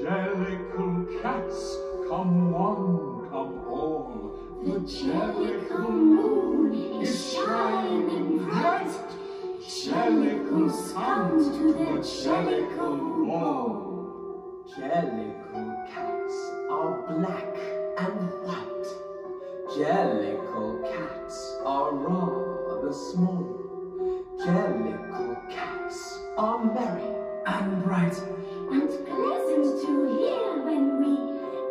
Jellicle cats, come one, come all. The Jellicle moon is shining bright. Jellicles come to the Jellicle wall. Jellicle cats are black and white. Jellicle cats are rather small. Jellicle cats are merry and bright. And pleasant to hear when we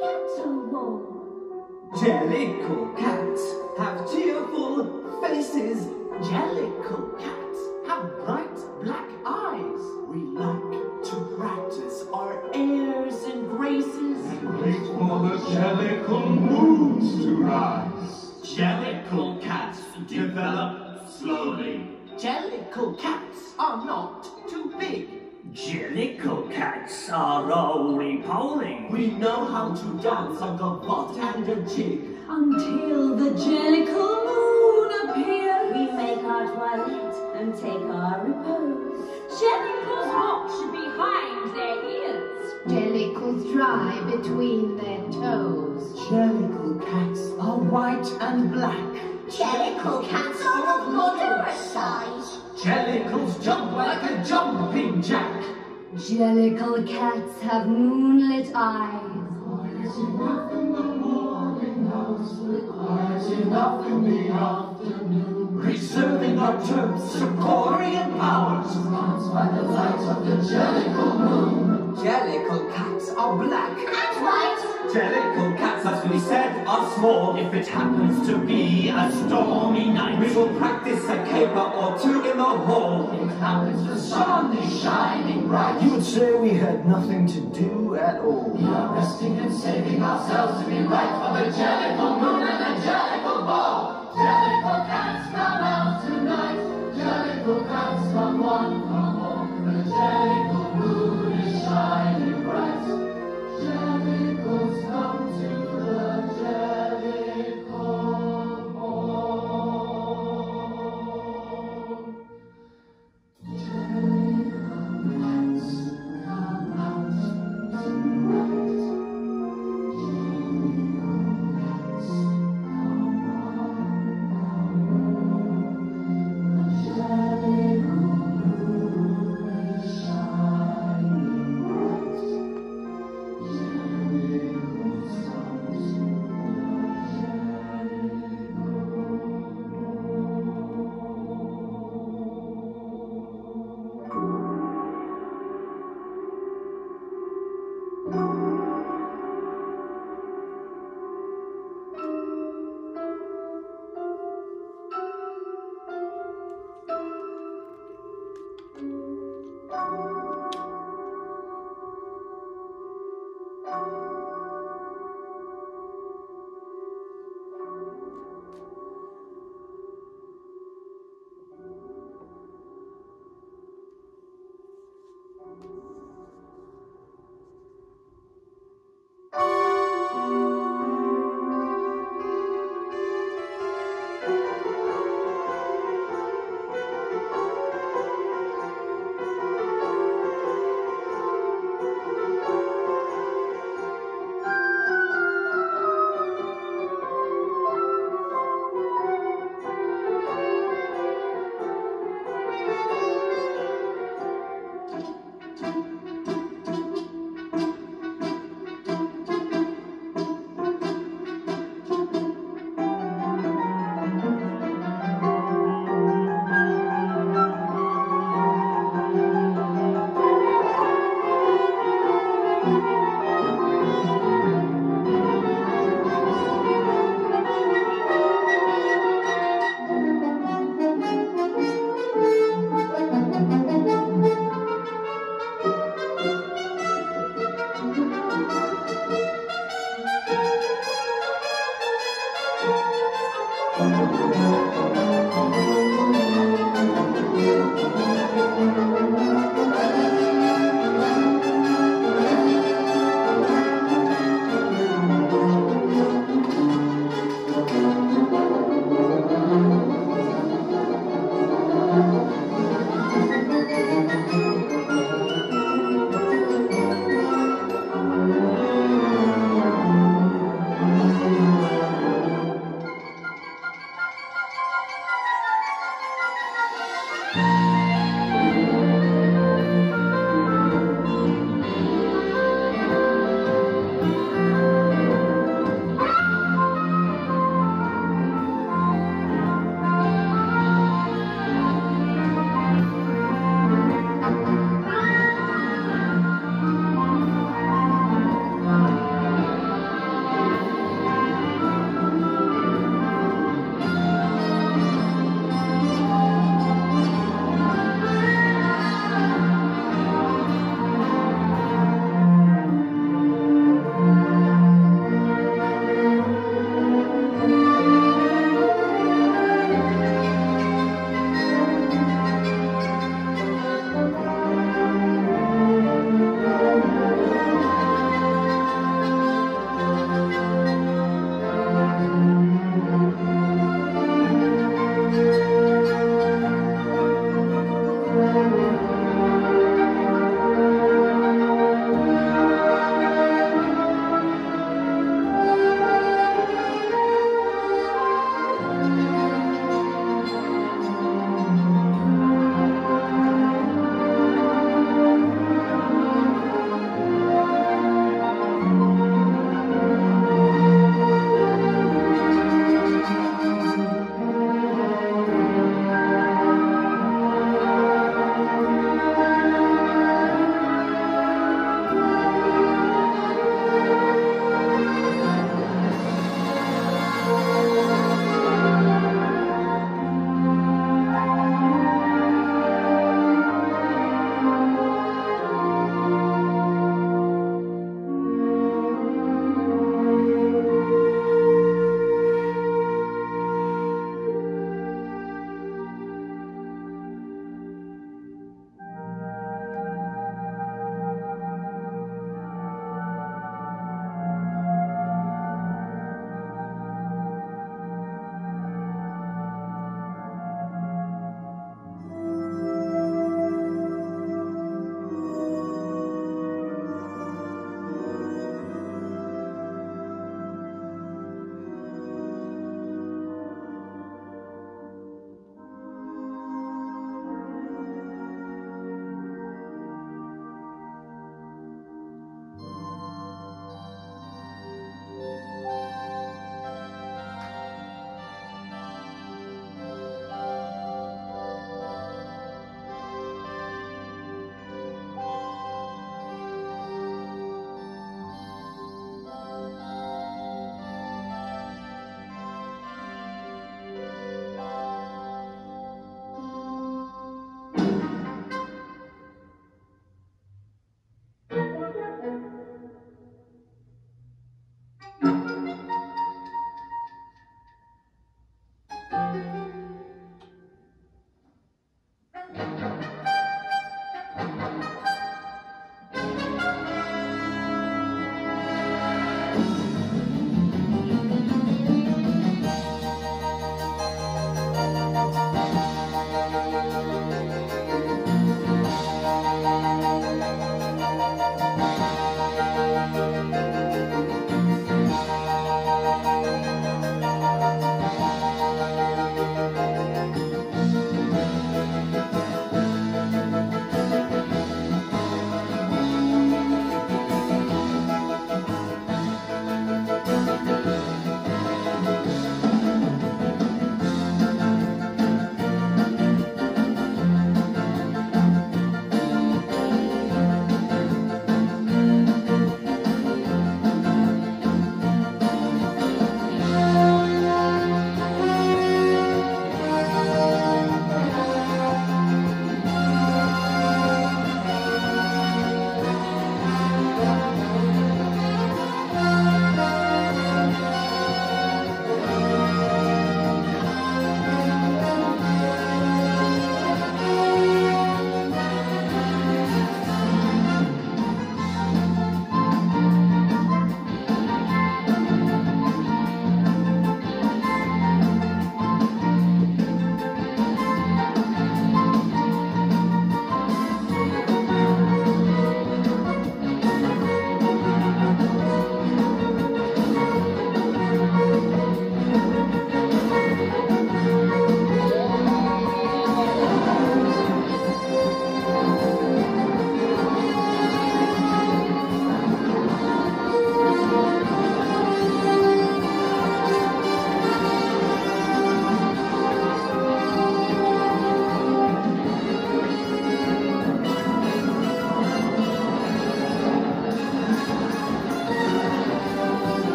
get a roll. Jellicle cats have cheerful faces. Jellicle cats have bright black eyes. We like to practice our airs and graces. Wait for the Jellicle moons to rise. Jellicle cats develop slowly. Jellicle cats are not too big. Jellicle cats are roly-poly. We know how to dance a gavotte and a jig. Until the Jellicle moon appears. We make our toilette and take our repose. Jellicles watch behind their ears. Jellicles dry between their toes. Jellicle cats are white and black. Jellicle cats are of moderate size. Jellicles jump like a jumping jack. Jellicle cats have moonlit eyes. enough in the morning house, quiet enough in the afternoon. Reserving our terms Sicorian powers. By the light of the Jellicle moon. Jellicle cats are black. And white. Jellicle cats, as we said, are small. If it happens to be a stormy night, We will practice a caper or two in the hall. Happens the sun is shining bright. You would say we had nothing to do at all. We are resting and saving ourselves to be right for the Jellicle moon and the Jellicle ball. Jellicle cats come